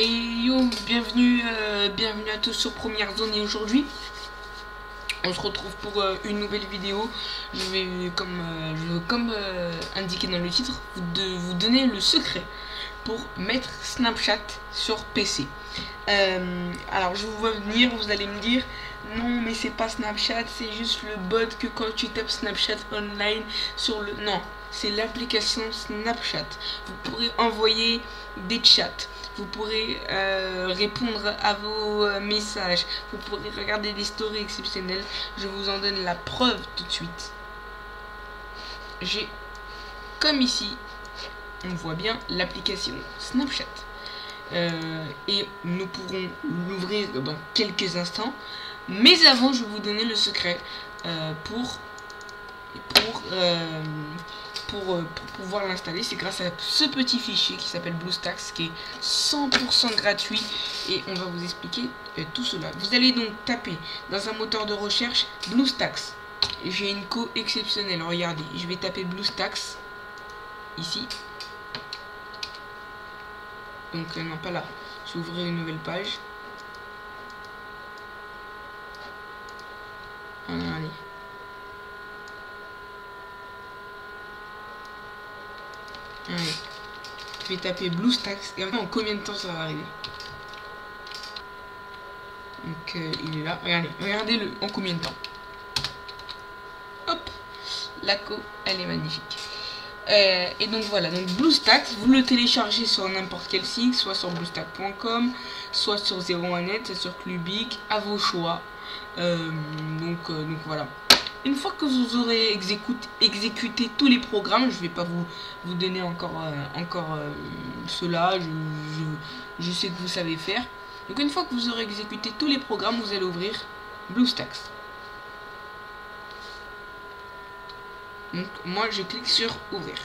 Et yo, bienvenue, euh, bienvenue à tous sur Première Zone et aujourd'hui on se retrouve pour euh, une nouvelle vidéo. Je vais, comme, euh, indiqué dans le titre, vous, de, vous donner le secret pour mettre Snapchat sur PC. Alors je vous vois venir, vous allez me dire non mais c'est pas Snapchat, c'est juste le bot que quand tu tapes Snapchat online sur le... Non, c'est l'application Snapchat. Vous pourrez envoyer des chats, vous pourrez euh, répondre à vos euh, messages, vous pourrez regarder des stories exceptionnelles. Je vous en donne la preuve tout de suite. J'ai, comme ici, on voit bien l'application Snapchat. Euh, et nous pourrons l'ouvrir dans quelques instants. Mais avant, je vais vous donner le secret pour, pour, pour, euh, pour pouvoir l'installer. C'est grâce à ce petit fichier qui s'appelle BlueStacks, qui est 100% gratuit. Et on va vous expliquer euh, tout cela. Vous allez donc taper dans un moteur de recherche BlueStacks. J'ai une co exceptionnelle. Regardez, je vais taper BlueStacks ici. Donc non pas là. Ouvrir une nouvelle page. Regardez. Je vais taper BlueStacks et en combien de temps ça va arriver Donc euh, il est là. Regardez, regardez-le en combien de temps. Hop, la co, elle est magnifique. Euh, et donc voilà, donc BlueStacks, vous le téléchargez sur n'importe quel site, soit sur bluestack.com, soit sur 01net, soit sur Clubic, à vos choix. Euh, donc, donc voilà. Une fois que vous aurez exécuté, tous les programmes, je vais pas vous, vous donner encore, euh, encore euh, cela, je sais que vous savez faire. Donc une fois que vous aurez exécuté tous les programmes, vous allez ouvrir BlueStacks. Donc moi je clique sur ouvrir.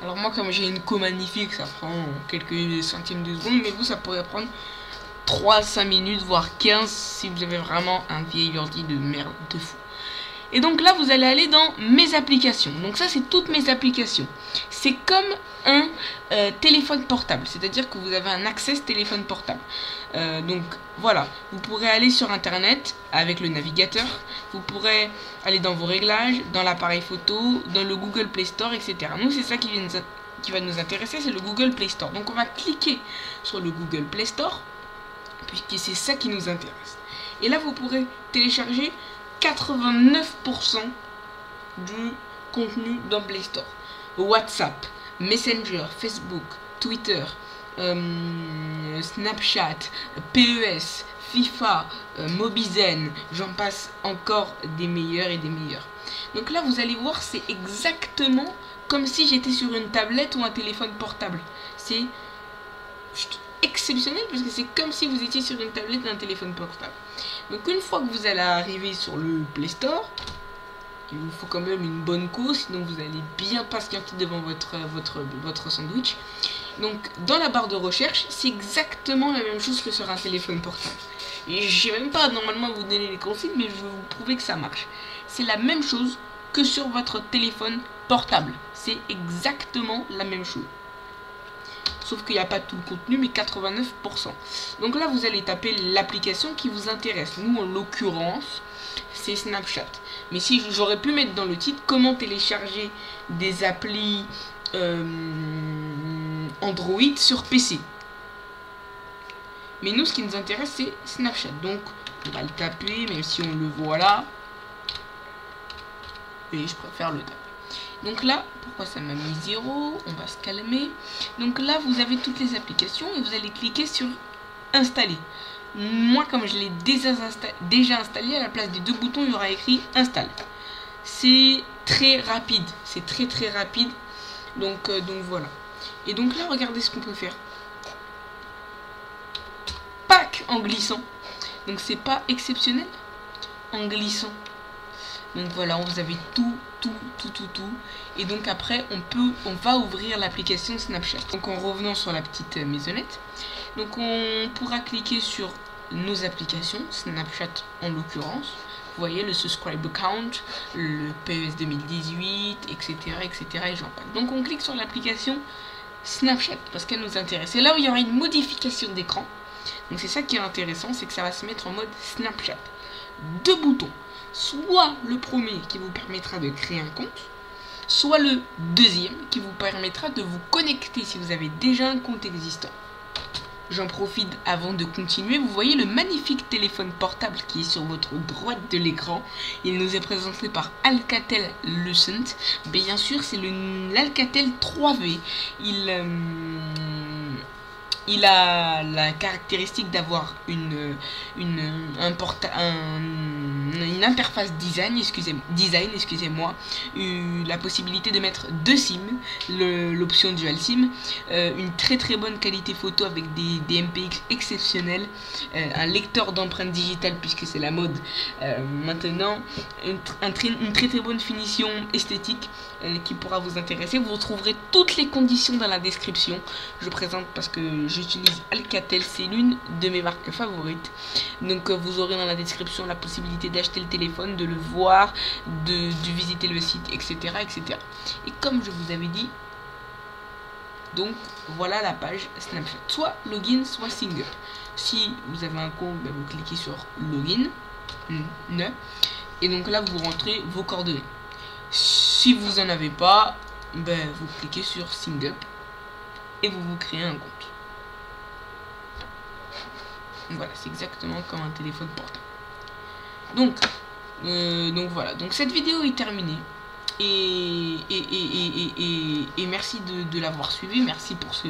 Alors moi comme j'ai une co magnifique ça prend quelques centièmes de seconde mais vous ça pourrait prendre 3-5 minutes voire 15 si vous avez vraiment un vieil ordi de merde de fou. Et donc là vous allez aller dans mes applications. Donc ça c'est toutes mes applications. C'est comme un euh, téléphone portable. C'est-à-dire que vous avez un access téléphone portable. Euh, donc voilà, vous pourrez aller sur internet avec le navigateur, vous pourrez aller dans vos réglages, dans l'appareil photo, dans le Google Play Store, etc. Nous c'est ça qui va nous intéresser, c'est le Google Play Store. Donc on va cliquer sur le Google Play Store, puisque c'est ça qui nous intéresse. Et là vous pourrez télécharger 89% du contenu dans Play Store. WhatsApp, Messenger, Facebook, Twitter, euh, Snapchat, PES, FIFA, euh, Mobizen, j'en passe encore des meilleurs et des meilleurs. Donc là, vous allez voir, c'est exactement comme si j'étais sur une tablette ou un téléphone portable. C'est exceptionnel parce que c'est comme si vous étiez sur une tablette ou un téléphone portable. Donc une fois que vous allez arriver sur le Play Store, il vous faut quand même une bonne cause, sinon vous allez bien patienter devant votre, votre, votre sandwich. Donc dans la barre de recherche, c'est exactement la même chose que sur un téléphone portable. Et je vais même pas normalement vous donner les consignes, mais je vais vous prouver que ça marche. C'est la même chose que sur votre téléphone portable. C'est exactement la même chose. Sauf qu'il n'y a pas tout le contenu, mais 89%. Donc là, vous allez taper l'application qui vous intéresse. Nous, en l'occurrence, c'est Snapchat. Mais si j'aurais pu mettre dans le titre comment télécharger des applis euh, Android sur PC. Mais nous, ce qui nous intéresse, c'est Snapchat. Donc, on va le taper, même si on le voit là. Et je préfère le taper. Donc là, pourquoi ça m'a mis 0 On va se calmer. Donc là, vous avez toutes les applications et vous allez cliquer sur Installer. Moi, comme je l'ai déjà, insta déjà installé, à la place des deux boutons, il y aura écrit Installe. C'est très rapide. C'est très très rapide. Donc, euh, donc voilà. Et donc là, regardez ce qu'on peut faire. Pack en glissant. Donc c'est pas exceptionnel en glissant. Donc voilà, vous avez tout, tout, tout, tout, tout. Et donc après, on peut, on va ouvrir l'application Snapchat. Donc en revenant sur la petite maisonnette, donc on pourra cliquer sur nos applications, Snapchat en l'occurrence. Vous voyez le subscribe account, le PES 2018, etc., etc. Donc on clique sur l'application Snapchat parce qu'elle nous intéresse. Et là où il y aura une modification d'écran. Donc c'est ça qui est intéressant, c'est que ça va se mettre en mode Snapchat. Deux boutons. Soit le premier qui vous permettra de créer un compte, soit le deuxième qui vous permettra de vous connecter si vous avez déjà un compte existant. J'en profite avant de continuer. Vous voyez le magnifique téléphone portable qui est sur votre droite de l'écran. Il nous est présenté par Alcatel Lucent. Bien sûr, c'est l'Alcatel 3V. Il, euh, il a la caractéristique d'avoir une, une, un une interface design, excusez-moi, design, excusez-moi, la possibilité de mettre deux SIM, l'option dual SIM, euh, une très très bonne qualité photo avec des, MPX exceptionnels, euh, un lecteur d'empreintes digitales puisque c'est la mode euh, maintenant, une, une, très très bonne finition esthétique qui pourra vous intéresser. Vous retrouverez toutes les conditions dans la description. Je présente parce que j'utilise Alcatel, c'est l'une de mes marques favorites. Donc vous aurez dans la description la possibilité d'acheter le téléphone, de le voir, de, visiter le site, etc., etc. Et comme je vous avais dit, donc voilà la page Snapchat. Soit login, soit single. Si vous avez un compte, ben, vous cliquez sur login. Et donc là, vous rentrez vos coordonnées. Si vous en avez pas, ben, vous cliquez sur single et vous vous créez un compte. Voilà, c'est exactement comme un téléphone portable. Donc, euh, donc voilà. Donc cette vidéo est terminée. Et, et, merci de, de l'avoir suivi. Merci pour ce,